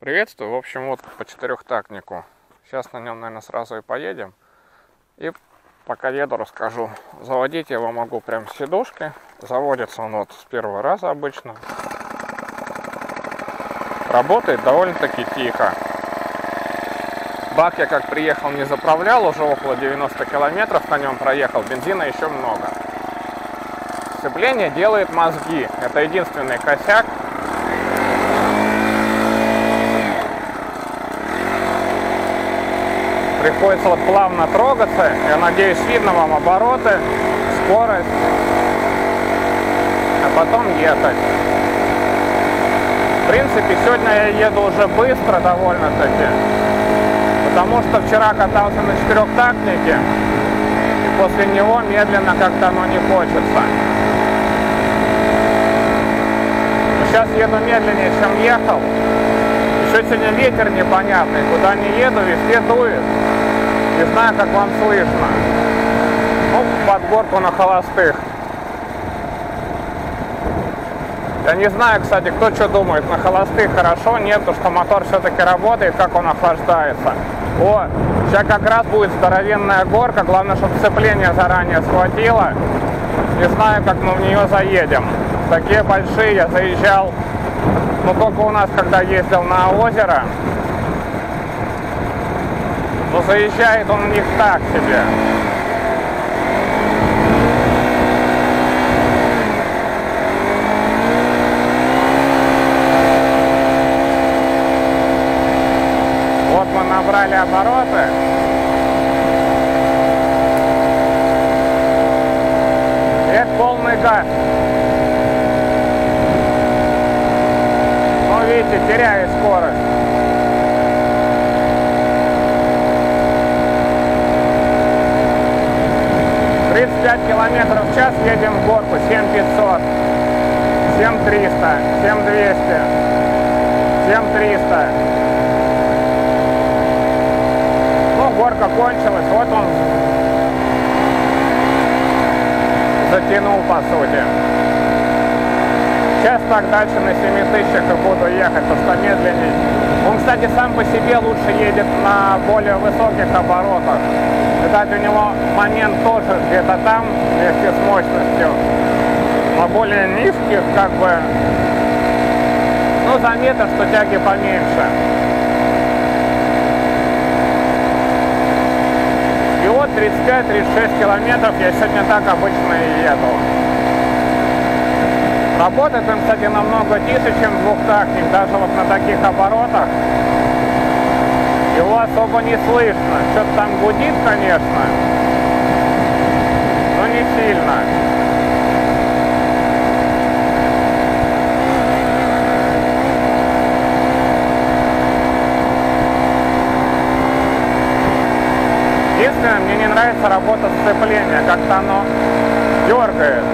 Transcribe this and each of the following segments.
Приветствую. В общем, вот по четырехтактнику. Сейчас на нем, наверное, сразу и поедем. И пока еду, расскажу. Заводить я его могу прям с сидушки. Заводится он вот с первого раза обычно. Работает довольно-таки тихо. Бак я как приехал не заправлял, уже около 90 километров на нем проехал. Бензина еще много. Сцепление делает мозги. Это единственный косяк. Приходится вот плавно трогаться. Я надеюсь, видно вам обороты, скорость. А потом ехать. В принципе, сегодня я еду уже быстро довольно-таки. Потому что вчера катался на четырехтактнике. И после него медленно как-то оно не хочется. Сейчас еду медленнее, чем ехал. Еще сегодня ветер непонятный, куда не еду, везде дует. Не знаю, как вам слышно. Ну, подборку на холостых. Я не знаю, кстати, кто что думает, на холостых хорошо, нет, потому что мотор все-таки работает, как он охлаждается. О, сейчас как раз будет здоровенная горка, главное, чтобы сцепление заранее схватило. Не знаю, как мы в нее заедем. Такие большие, я заезжал но ну, только у нас, когда ездил на озеро, заезжает он в них так себе. Вот мы набрали обороты. Это полный газ. видите, теряет скорость. Километров в час едем в горку, семь пятьсот, семь триста, семь двести, семь триста. Ну, горка кончилась, вот он затянул по сути. Сейчас так дальше на 7 тысячах и буду ехать, потому что медленнее. Кстати, сам по себе лучше едет на более высоких оборотах. Кстати, у него момент тоже где-то там, вместе с мощностью. На более низких, как бы, ну, заметно, что тяги поменьше. И вот 35-36 километров я сегодня так обычно и еду. Работает он, кстати, намного тише, чем двухтактник, даже вот на таких оборотах. Его особо не слышно. Что-то там гудит, конечно, но не сильно. Единственное, мне не нравится работа сцепления, как-то оно дергает.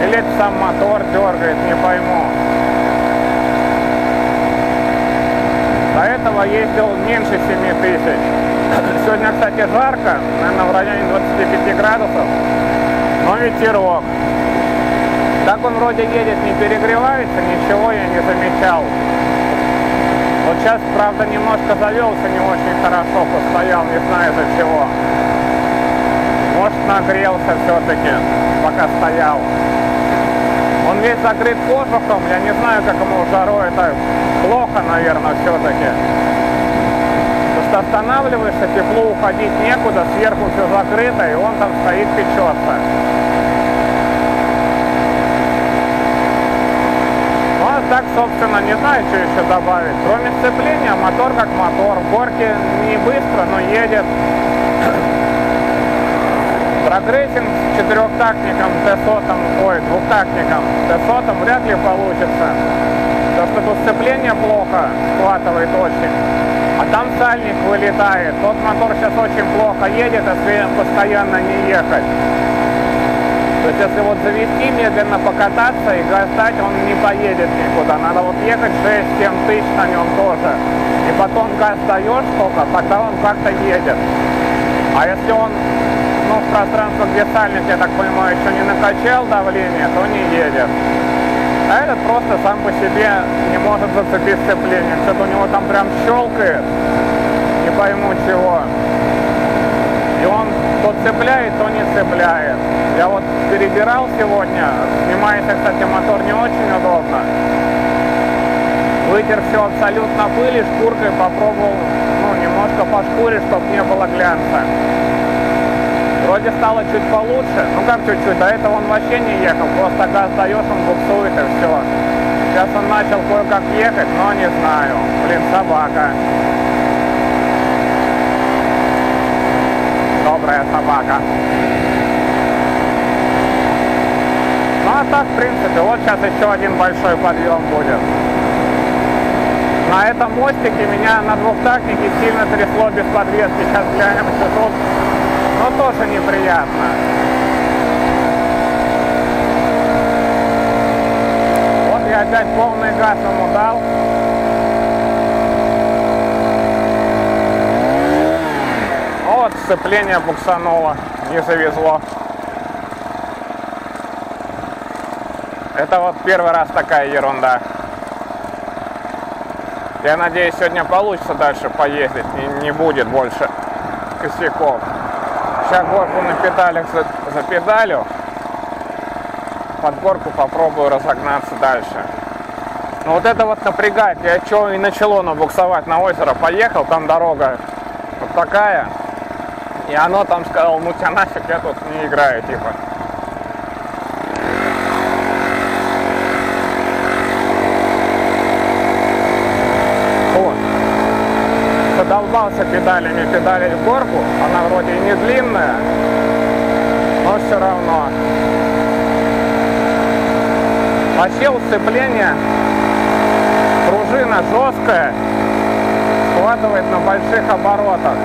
Или это сам мотор дергает, не пойму. До этого ездил меньше 7 тысяч. Сегодня, кстати, жарко, наверное, в районе 25 градусов, но ветерок. Так он вроде едет, не перегревается, ничего я не замечал. Вот сейчас, правда, немножко завелся не очень хорошо, постоял, не знаю из-за чего. Может, нагрелся все-таки, пока стоял. Он весь закрыт кожухом, я не знаю, как ему жару, это плохо, наверное, все-таки. Что останавливаешься, тепло уходить некуда, сверху все закрыто, и он там стоит, печется. Ну а так, собственно, не знаю, что еще добавить. Кроме сцепления, мотор как мотор. В горке не быстро, но едет. Прогрессинг с четырехтактником Т100, ой, двухтактником Т100 вряд ли получится. Потому что тут сцепление плохо схватывает очень. А там сальник вылетает. Тот мотор сейчас очень плохо едет, если постоянно не ехать. То есть если вот завести, медленно покататься и газ дать, он не поедет никуда. Надо вот ехать 6-7 тысяч на нем тоже. И потом газ даешь сколько, тогда он как-то едет. А если он ну, в пространство, где сальник, я так понимаю, еще не накачал давление, то не едет. А этот просто сам по себе не может зацепить сцепление. Что-то у него там прям щелкает. Не пойму чего. И он то цепляет, то не цепляет. Я вот перебирал сегодня. Снимается, кстати, мотор не очень удобно. Вытер все абсолютно пыли, шкуркой попробовал, ну, немножко пошкурить, чтобы не было глянца. Вроде стало чуть получше. Ну как чуть-чуть, до этого он вообще не ехал. Просто газ даешь, он буксует и все. Сейчас он начал кое-как ехать, но не знаю. Блин, собака. Добрая собака. Ну а так, в принципе, вот сейчас еще один большой подъем будет. На этом мостике меня на двухтактнике сильно трясло без подвески. Сейчас глянем, что тут но тоже неприятно. Вот я опять полный газ ему дал. Вот сцепление буксануло, не завезло. Это вот первый раз такая ерунда. Я надеюсь, сегодня получится дальше поездить, и не будет больше косяков. Сейчас горку на педалях запедалю. Под горку попробую разогнаться дальше. Но вот это вот напрягает. Я что и начало набуксовать на озеро. Поехал, там дорога вот такая. И оно там сказал, ну тебя нафиг, я тут не играю, типа. Задолбался педалями педалить в горку. Она вроде и не длинная, но все равно. Вообще сцепление пружина жесткая, складывает на больших оборотах.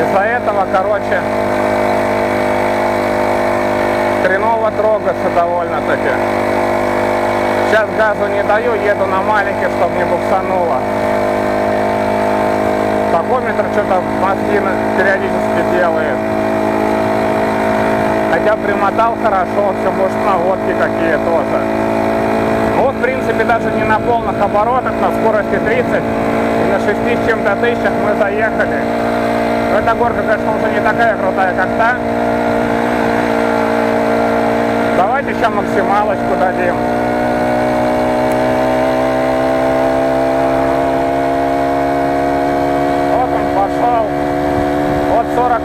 Из-за этого, короче, хреново трогаться довольно-таки. Сейчас газу не даю, еду на маленький, чтобы не буксануло. Тахометр что-то мозги периодически делает. Хотя примотал хорошо, все может наводки какие тоже. Ну вот, в принципе, даже не на полных оборотах, на скорости 30 и на 6 с чем-то тысячах мы заехали. Но эта горка, конечно, уже не такая крутая, как та. Давайте еще максималочку дадим.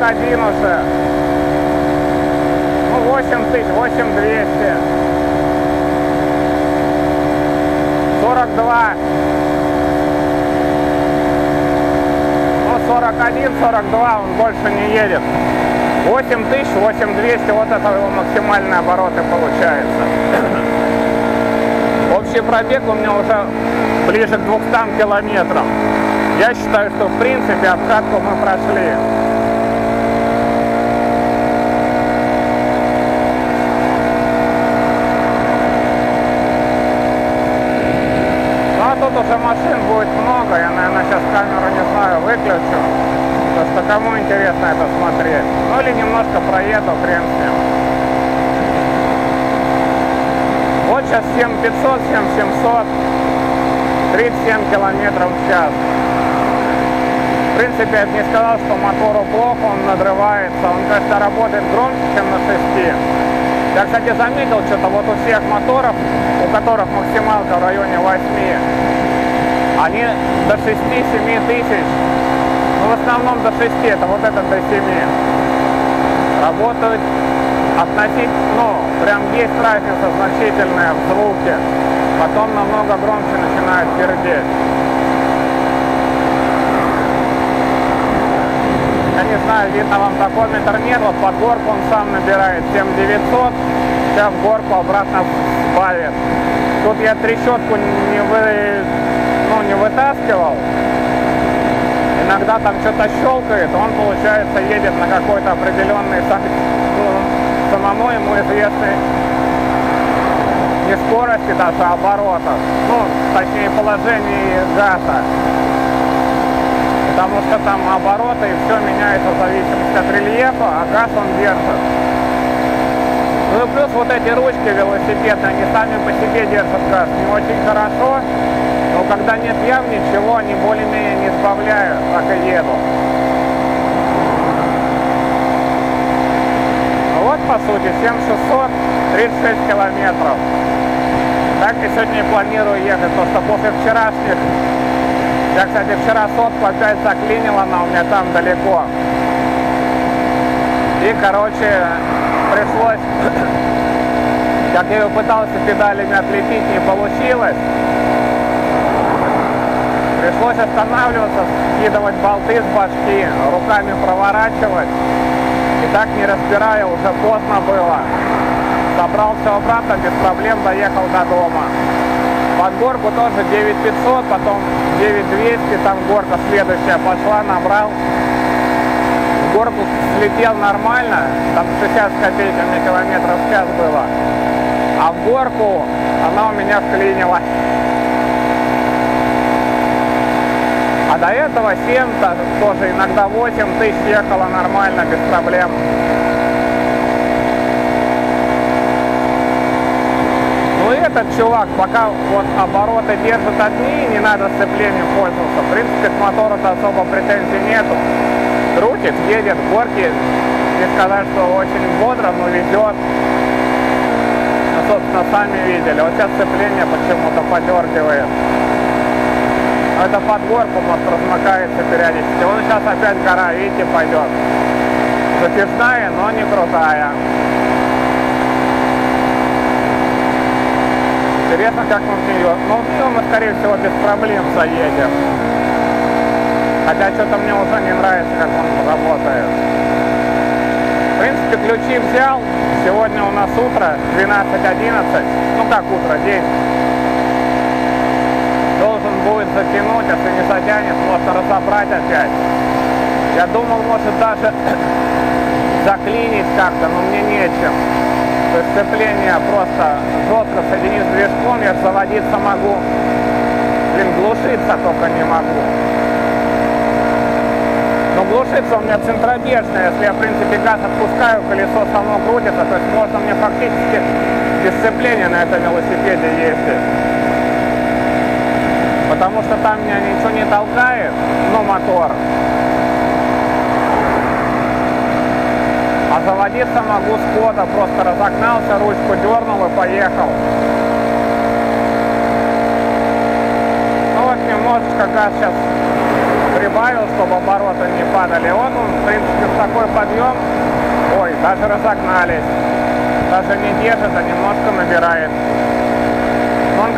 Один уже. Ну, 8 тысяч, 8 200. 42. Ну, 41, 42, он больше не едет. 8 тысяч, 8 200, вот это его максимальные обороты получается. Общий пробег у меня уже ближе к 200 километрам. Я считаю, что в принципе обкатку мы прошли. тут уже машин будет много, я, наверное, сейчас камеру, не знаю, выключу, потому что кому интересно это смотреть. Ну или немножко проеду, хрен с ним. Сейчас 7500, 7700, 37 километров в час. В принципе, я бы не сказал, что мотору плохо, он надрывается, он, кажется, работает громче, чем на 6. Я, кстати, заметил, что-то. Вот у всех моторов, у которых максималка в районе 8, они до 6-7 тысяч, ну в основном до 6, это вот этот до 7, работают относительно, ну, прям есть разница значительная в звуке, потом намного громче начинает пердеть. Я не знаю, видно вам такометр нет, вот под горку он сам набирает 7900, сейчас горку обратно сбавит. Тут я трещотку не вы ну, не вытаскивал. Иногда там что-то щелкает, он, получается, едет на какой-то определенный, самому ему известный не скорости даже, а оборотов. Ну, точнее, положение газа. Потому что там обороты и все меняется в зависимости от рельефа, а газ он держит. Плюс вот эти ручки велосипедные, они сами по себе держат газ не очень хорошо, но когда нет ям, ничего, они более-менее не сбавляют, так и еду. Ну вот, по сути, 7600, 36 километров. Так и сегодня планирую ехать, потому что после вчерашних я, кстати, вчера сотку опять заклинила, она у меня там далеко. И, короче, пришлось, как я ее пытался педалями отлепить, не получилось. Пришлось останавливаться, скидывать болты с башки, руками проворачивать. Так не разбирая, уже поздно было. Собрал все обратно, без проблем доехал до дома. Под горку тоже 9500, потом 9200, там горка следующая пошла, набрал. Горку слетел нормально, там 60 с копейками километров в час было. А в горку она у меня вклинила. До этого 7, тоже иногда 8 тысяч ехала нормально, без проблем. Ну и этот чувак, пока вот обороты держит одни, не надо сцеплением пользоваться. В принципе, к мотору-то особо претензий нету. Крутит, едет, горки. Не сказать, что очень бодро, но везет. Ну, собственно, сами видели. Вот сейчас сцепление почему-то подергивает. Это под горку мост размыкается периодически. Он сейчас опять гора, видите, пойдет. Затяжная, но не крутая. Интересно, как мы в нее... Ну, в нее мы, скорее всего, без проблем заедем. Хотя что-то мне уже не нравится, как он работает. В принципе, ключи взял. Сегодня у нас утро, 12.11. Ну, как утро, день должен будет затянуть, если не затянет, просто разобрать опять. Я думал, может даже заклинить как-то, но мне нечем. То есть сцепление просто жестко соединить с движком, я заводиться могу. Блин, глушиться только не могу. Но глушиться у меня центробежная, если я, в принципе, газ отпускаю, колесо само крутится, то есть можно мне фактически без сцепления на этом велосипеде ездить потому что там меня ничего не толкает, но мотор. А заводиться могу с хода, просто разогнался, ручку дернул и поехал. Ну вот немножечко газ сейчас прибавил, чтобы обороты не падали. Он, в принципе, в такой подъем, ой, даже разогнались. Даже не держит, а немножко набирает.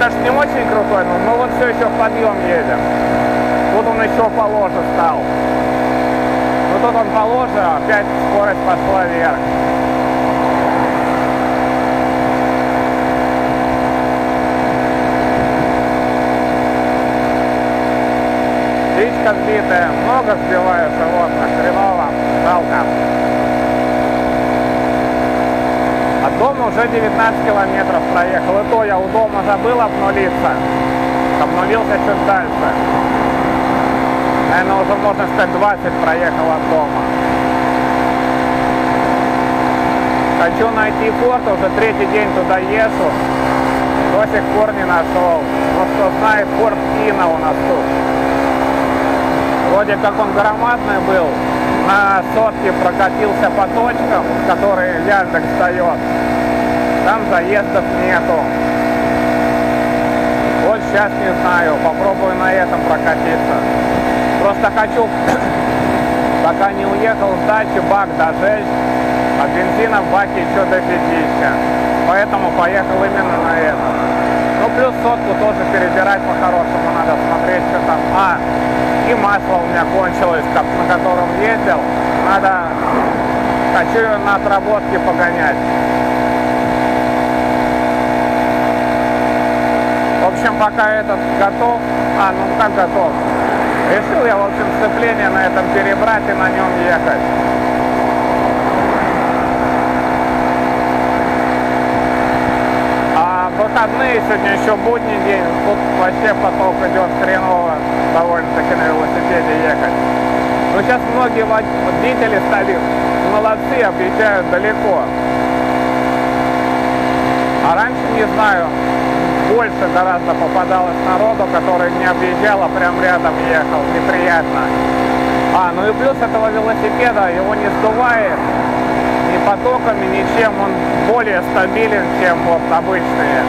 Он, конечно, не очень крутой, но мы вот все еще в подъем едем. Тут он еще положе стал. Ну тут он положе, а опять скорость пошла вверх. Птичка сбитая, много сбиваю животных, хреново, жалко. От дома уже 19 километров проехал. И то я у дома забыл обнулиться. Обнулился чуть дальше. Наверное, уже можно сказать 20 проехал от дома. Хочу найти порт, уже третий день туда езжу. До сих пор не нашел. Но кто знает, порт Кина у нас тут. Вроде как он громадный был, на сотке прокатился по точкам, которые Яндекс дает. Там заездов нету. Вот сейчас не знаю, попробую на этом прокатиться. Просто хочу, пока не уехал с дачи, бак дожечь, а бензина в баке еще дофигища. Поэтому поехал именно на этом. Ну, плюс сотку тоже перебирать по-хорошему надо смотреть, что там. А, и масло у меня кончилось, на котором ездил. Надо, хочу на отработке погонять. В общем, пока этот готов, а, ну как готов, решил я, в общем, сцепление на этом перебрать и на нем ехать. выходные, сегодня еще будний день, тут вообще поток идет хреново довольно-таки на велосипеде ехать. Но сейчас многие водители стали молодцы, объезжают далеко. А раньше, не знаю, больше гораздо попадалось народу, который не объезжал, а прям рядом ехал. Неприятно. А, ну и плюс этого велосипеда, его не сдувает ни потоками, ничем. Он более стабилен, чем вот обычные.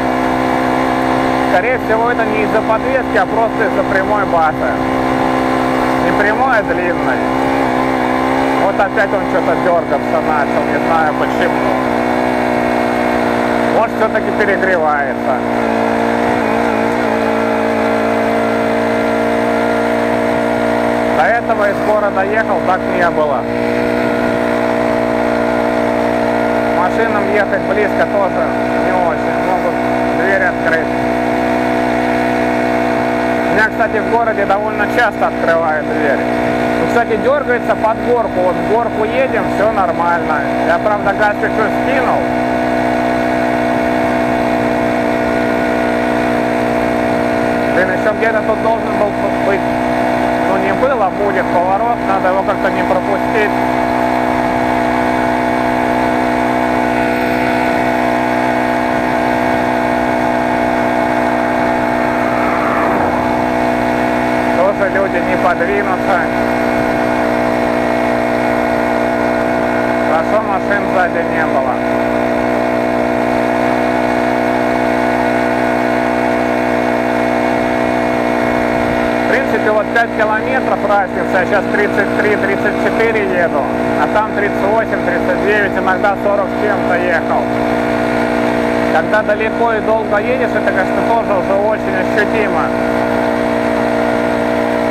Скорее всего, это не из-за подвески, а просто из-за прямой базы. Не прямой, а длинной. Вот опять он что-то дергаться начал, не знаю почему. Может, все-таки перегревается. До этого из города ехал, так не было. Машинам ехать близко тоже не очень. Могут дверь открыть. У меня, кстати, в городе довольно часто открывают дверь. Ну, кстати, дергается под горку. Вот в горку едем, все нормально. Я, правда, газ чуть скинул. Блин, еще где-то тут должен был быть не было, будет поворот, надо его как-то не пропустить. Тоже люди не подвинутся. Хорошо машин сзади не было. Принципе, вот 5 километров разница, я сейчас 33-34 еду, а там 38-39, иногда 40 с чем-то ехал. Когда далеко и долго едешь, это, конечно, тоже уже очень ощутимо.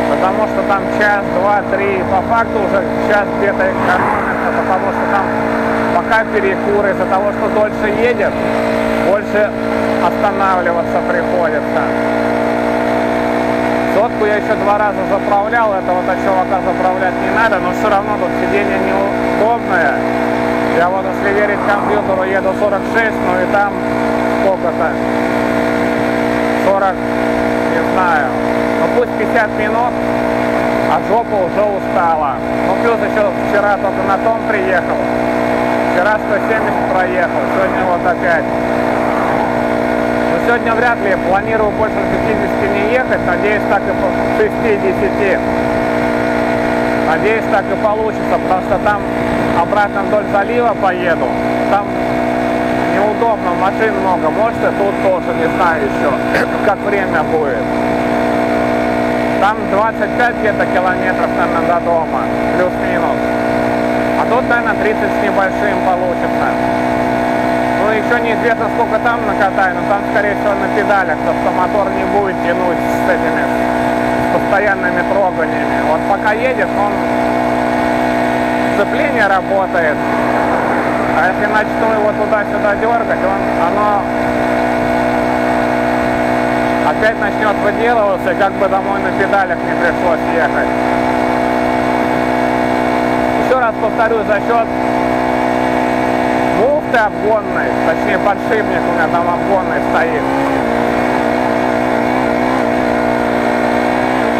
Потому что там час, два, три, по факту уже час где-то экономится, потому что там пока перекур, из-за того, что дольше едет, больше останавливаться приходится. Сотку я еще два раза заправлял, этого вот чувака заправлять не надо, но все равно тут сиденье неудобное. Я вот если верить компьютеру еду 46, ну и там сколько-то? 40, не знаю. Ну пусть 50 минут, а жопа уже устала. Ну плюс еще вчера только на том приехал. Вчера 170 проехал, сегодня вот опять сегодня вряд ли. Планирую больше 50 не ехать. Надеюсь, так и по 60. Надеюсь, так и получится, потому что там обратно вдоль залива поеду. Там неудобно, машин много. Может, и тут тоже, не знаю еще, как время будет. Там 25 где-то километров, наверное, до дома, плюс-минус. А тут, наверное, 30 с небольшим получится еще неизвестно, сколько там накатаю, но там, скорее всего, на педалях, то что мотор не будет тянуть с этими постоянными троганиями. Вот пока едет, он сцепление работает, а если начну его туда-сюда дергать, он, оно опять начнет выделываться, как бы домой на педалях не пришлось ехать. Еще раз повторю, за счет муфты обгонной, точнее подшипник у меня там обгонный стоит.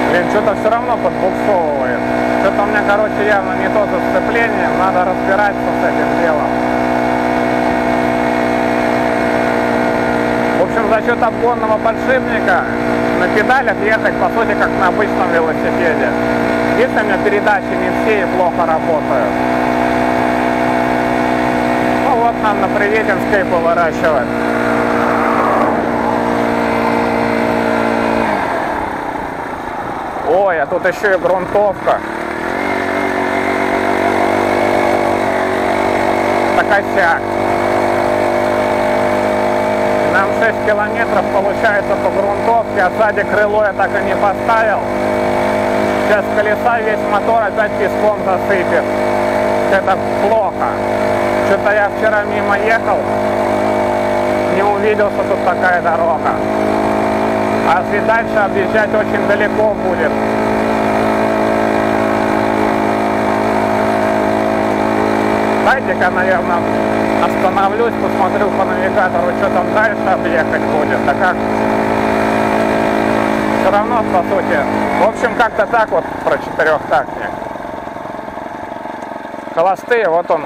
Блин, что-то все равно подбуксовывает. Что-то у меня, короче, явно не то за сцеплением, надо разбираться с этим делом. В общем, за счет обгонного подшипника на педалях ехать, по сути, как на обычном велосипеде. Если у меня передачи не все и плохо работают вот нам на Приветинской поворачивать. Ой, а тут еще и грунтовка. Так осяк. Нам 6 километров получается по грунтовке, а сзади крыло я так и не поставил. Сейчас колеса весь мотор опять песком засыпет. Это плохо. Что-то я вчера мимо ехал, не увидел, что тут такая дорога. А если дальше объезжать очень далеко будет. Дайте-ка, наверное, остановлюсь, посмотрю по навигатору, что там дальше объехать будет. Так как все равно, по сути. В общем, как-то так вот про четырехтактник. Холостые, вот он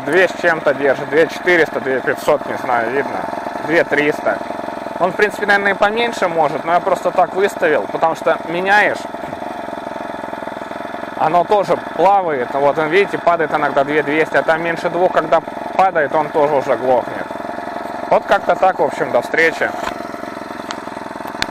2 с чем-то держит, 2400, 2500, не знаю, видно. 2300. Он, в принципе, наверное, и поменьше может, но я просто так выставил, потому что меняешь, оно тоже плавает. Вот, он, видите, падает иногда 2200, а там меньше двух, когда падает, он тоже уже глохнет. Вот как-то так, в общем, до встречи.